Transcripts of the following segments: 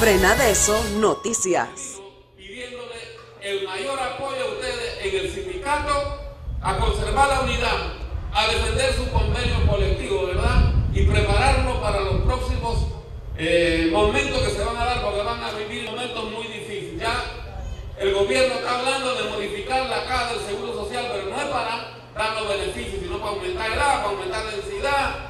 Frena de eso, noticias. Pidiéndole el mayor apoyo a ustedes en el sindicato a conservar la unidad, a defender su convenio colectivo, ¿verdad? Y prepararnos para los próximos eh, momentos que se van a dar, porque van a vivir momentos muy difíciles. Ya el gobierno está hablando de modificar la caja del Seguro Social, pero no es para dar los beneficios, sino para aumentar edad, para aumentar densidad.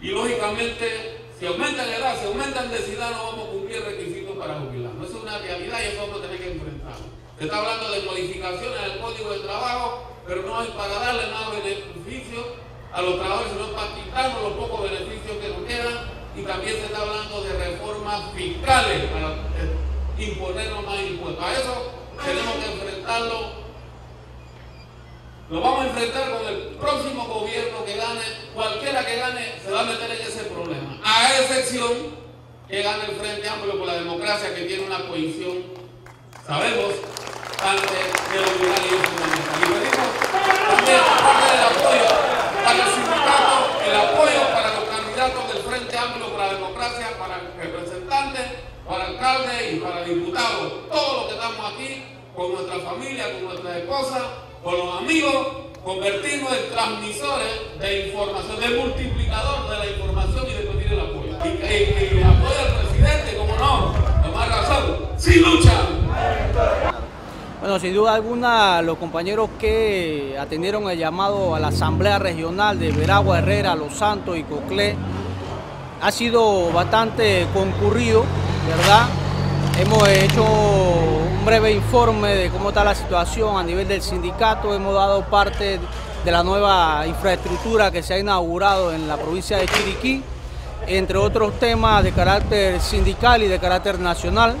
Y lógicamente si aumentan la edad, si aumentan densidad, no vamos a cumplir requisitos para jubilar. No es una realidad y eso vamos a tener que enfrentar. Se está hablando de modificaciones el código de trabajo, pero no es para darle más beneficios a los trabajadores, sino para quitarnos los pocos beneficios que nos quedan. Y también se está hablando de reformas fiscales para eh, imponernos más impuestos. A eso tenemos que enfrentarlo lo vamos a enfrentar con el próximo gobierno que gane, cualquiera que gane se va a meter en ese problema. A excepción que gane el Frente Amplio por la Democracia, que tiene una cohesión, sabemos, ante el liberal y el fundamental. Y pedimos también, del apoyo para el sindicato, el apoyo para los candidatos del Frente Amplio por la Democracia, para representantes, para alcaldes y para diputados. Todos los que estamos aquí, con nuestra familia, con nuestras esposas, con los amigos, convertirnos en transmisores de información, de multiplicador de la información y de pedir el apoyo. Al presidente, como no, razón, sin lucha. Bueno, sin duda alguna, los compañeros que atendieron el llamado a la Asamblea Regional de Veragua, Herrera, Los Santos y Coclé, ha sido bastante concurrido, ¿verdad? Hemos hecho un breve informe de cómo está la situación a nivel del sindicato. Hemos dado parte de la nueva infraestructura que se ha inaugurado en la provincia de Chiriquí, entre otros temas de carácter sindical y de carácter nacional.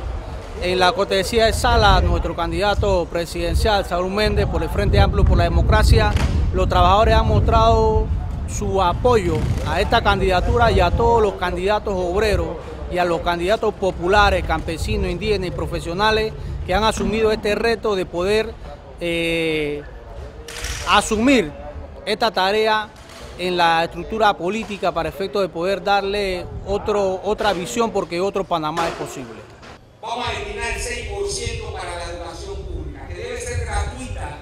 En la cortesía de sala, nuestro candidato presidencial, Saúl Méndez, por el Frente Amplio por la Democracia, los trabajadores han mostrado su apoyo a esta candidatura y a todos los candidatos obreros y a los candidatos populares, campesinos, indígenas y profesionales que han asumido este reto de poder eh, asumir esta tarea en la estructura política para efecto de poder darle otro, otra visión porque otro Panamá es posible. Vamos a destinar el 6% para la educación pública, que debe ser gratuita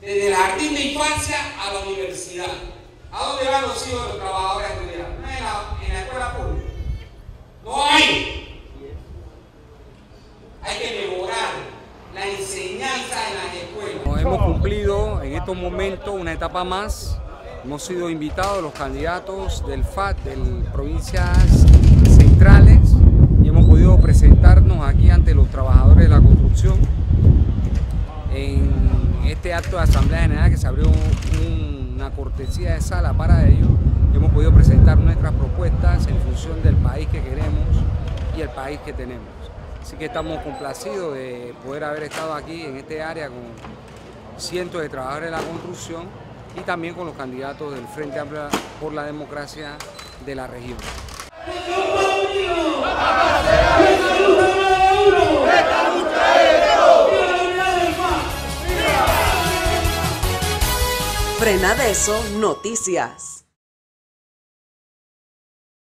desde el jardín de infancia a la universidad. ¿A dónde van los hijos de los trabajadores a estudiar? en la, en la escuela pública. No hay. Hay que mejorar la enseñanza en las escuelas. Hemos cumplido en estos momentos una etapa más. Hemos sido invitados los candidatos del FAT, de provincias centrales, y hemos podido presentarnos aquí ante los trabajadores de la construcción en este acto de Asamblea General que se abrió una cortesía de sala para ellos. Hemos podido presentar nuestras propuestas en función del país que queremos y el país que tenemos. Así que estamos complacidos de poder haber estado aquí en este área con cientos de trabajadores de la construcción y también con los candidatos del Frente Amplio por la Democracia de la región. Frena de eso, noticias.